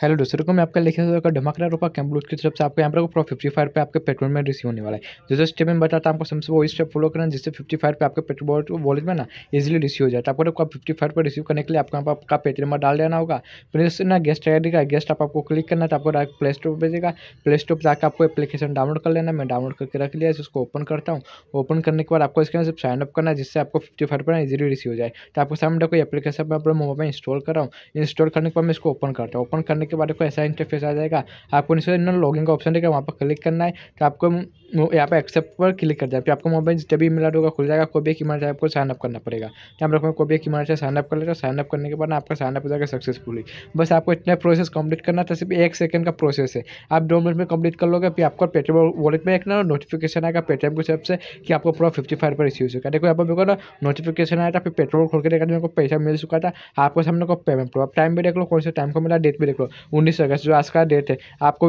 Hello दोस्तों को मैं आपका लिखा हुआ धमाकेदार रुपा कैम्बलूट की तरफ़ से आपको यहाँ पर प्रो फिफ्टी फाइव पे आपके पेट्रोल में रिसीव होने वाला है। जैसे स्टेप में बताता आपको सबसे वही स्टेप फॉलो करना जिससे फिफ्टी फाइव पे आपके पेट्रोल वॉलेट में ना इजीली रिसीव हो जाता है आपको फिफ्टी फाइव पर रिसीव करने के लिए आपको यहाँ पर आपका पेटीएम डाल देना होगा। फिर इससे ना गेस्ट का गेस्ट आप आपको क्लिक करना है तो आपको डायरेक्ट प्ले स्टोर पर भेजेगा प्ले स्टोर पर जाकर आपको एप्लीकेशन डाउनलोड कर लेना मैं डाउनलोड करके रख लिया उसको ओपन करता हूँ। ओपन करने के बाद आपको इसके अंदर साइन अप करना जिससे आपको फिफ्टी फाइव पर इजीली रिसीव हो जाए। तो आपको सामने कोई एप्लीकेशन मैं अपने मोबाइल में इंस्टॉल कर रहा हूँ। इंस्टॉल करने के बाद मैं इसको ओपन करता हूँ। ओपन करने के बाद आपको ऐसा इंटरफेस आ जाएगा। आपको नीचे लॉगिन का ऑप्शन देगा वहाँ पर क्लिक करना है। तो आपको यहाँ पे एक्सेप्ट पर क्लिक कर जाए। फिर आपको मोबाइल जब भी मिला होगा खुल जाएगा। कोई भी की मर्ज़ी आपको साइनअप करना पड़ेगा। यहाँ पर कोई भी की मर्ज़ी साइनअप कर लेगा। साइनअप करने के बाद आपका साइनअप हो जाएगा सक्सेसफुली बस आपको इतना प्रोसेस कंप्लीट करना था, सिर्फ़ एक सेकंड का प्रोसेस है। आप दो मिनट में कंप्लीट कर लोगे, फिर आपको पेटीएम वॉलेट में एक ना नोटिफिकेशन आएगा पेटीएम की तरफ़ से कि आपको पूरा फिफ्टी फाइव पर रिसीव चुका देखो यहाँ पर देखो ना नोटिफिकेशन आया था, फिर पेट्रोल खोल के देखा मेरे को पैसा मिल चुका था। आपको सामने को पेमेंट प्रो टाइम भी देख लो, कौन से टाइम को मिला डेट भी देख लो। उन्नीस अगस्त जो आज का डेट है, आपको